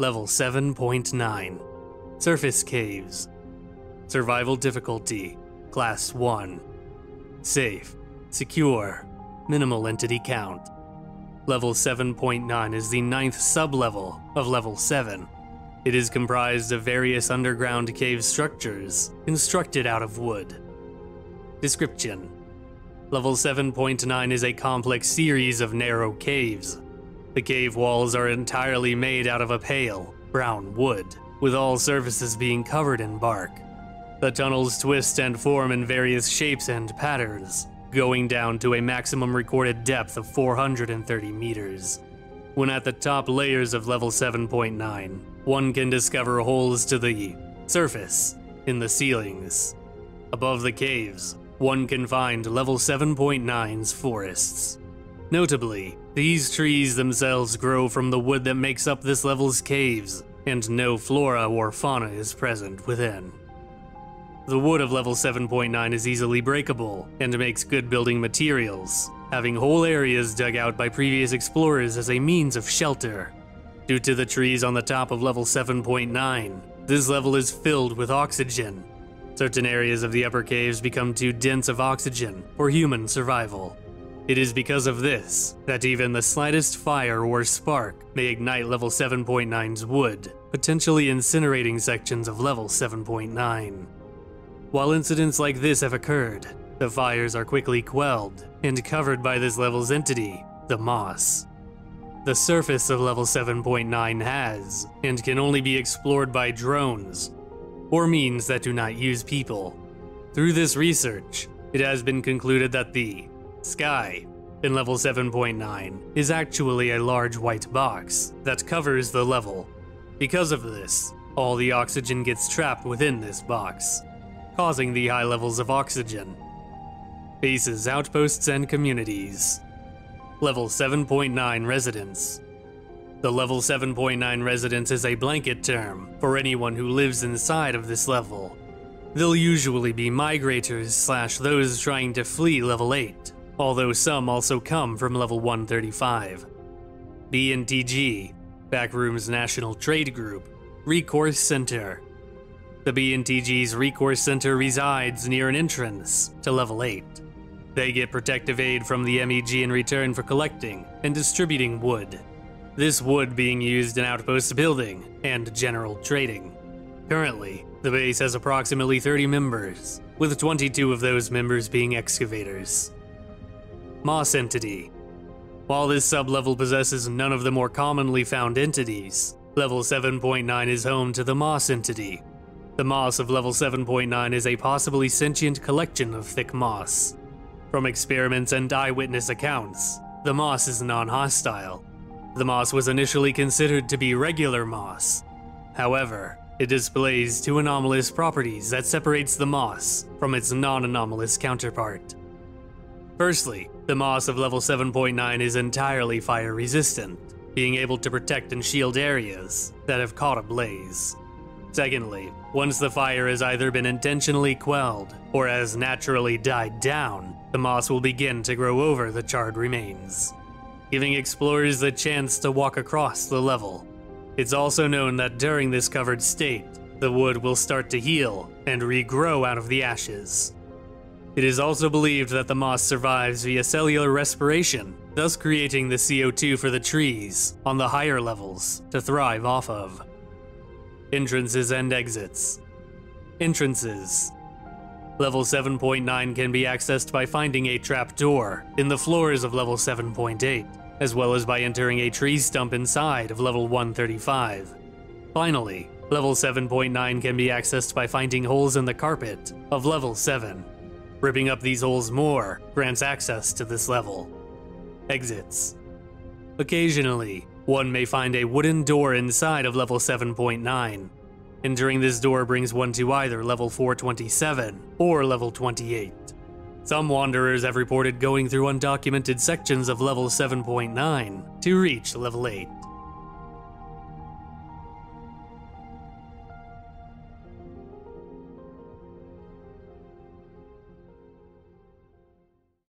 Level 7.9 Surface Caves. Survival difficulty Class 1. Safe, secure, minimal entity count. Level 7.9 is the ninth sublevel of Level 7. It is comprised of various underground cave structures constructed out of wood. Description Level 7.9 is a complex series of narrow caves. The cave walls are entirely made out of a pale, brown wood, with all surfaces being covered in bark. The tunnels twist and form in various shapes and patterns, going down to a maximum recorded depth of 430 meters. When at the top layers of level 7.9, one can discover holes to the surface in the ceilings. Above the caves, one can find level 7.9's forests. Notably, these trees themselves grow from the wood that makes up this level's caves, and no flora or fauna is present within. The wood of level 7.9 is easily breakable and makes good building materials, having whole areas dug out by previous explorers as a means of shelter. Due to the trees on the top of level 7.9, this level is filled with oxygen, Certain areas of the upper caves become too dense of oxygen for human survival. It is because of this that even the slightest fire or spark may ignite level 7.9's wood, potentially incinerating sections of level 7.9. While incidents like this have occurred, the fires are quickly quelled and covered by this level's entity, the moss. The surface of level 7.9 has, and can only be explored by drones, or means that do not use people. Through this research, it has been concluded that the sky in level 7.9 is actually a large white box that covers the level. Because of this, all the oxygen gets trapped within this box, causing the high levels of oxygen. Bases, outposts, and communities. Level 7.9 residents. The level 7.9 residence is a blanket term for anyone who lives inside of this level. They'll usually be migrators slash those trying to flee level 8, although some also come from level 135. BNTG, Backrooms National Trade Group, Recourse Center. The BNTG's Recourse Center resides near an entrance to level 8. They get protective aid from the MEG in return for collecting and distributing wood this wood being used in outpost building and general trading. Currently, the base has approximately 30 members, with 22 of those members being excavators. Moss Entity While this sublevel possesses none of the more commonly found entities, level 7.9 is home to the Moss Entity. The moss of level 7.9 is a possibly sentient collection of thick moss. From experiments and eyewitness accounts, the moss is non-hostile the moss was initially considered to be regular moss. However, it displays two anomalous properties that separates the moss from its non-anomalous counterpart. Firstly, the moss of level 7.9 is entirely fire resistant, being able to protect and shield areas that have caught a blaze. Secondly, once the fire has either been intentionally quelled or has naturally died down, the moss will begin to grow over the charred remains giving explorers the chance to walk across the level. It's also known that during this covered state, the wood will start to heal and regrow out of the ashes. It is also believed that the moss survives via cellular respiration, thus creating the CO2 for the trees on the higher levels to thrive off of. Entrances and exits. Entrances. Level 7.9 can be accessed by finding a trap door in the floors of level 7.8, as well as by entering a tree stump inside of level 135. Finally, level 7.9 can be accessed by finding holes in the carpet of level 7. Ripping up these holes more grants access to this level. Exits. Occasionally, one may find a wooden door inside of level 7.9, Entering this door brings one to either level 427 or level 28. Some wanderers have reported going through undocumented sections of level 7.9 to reach level 8.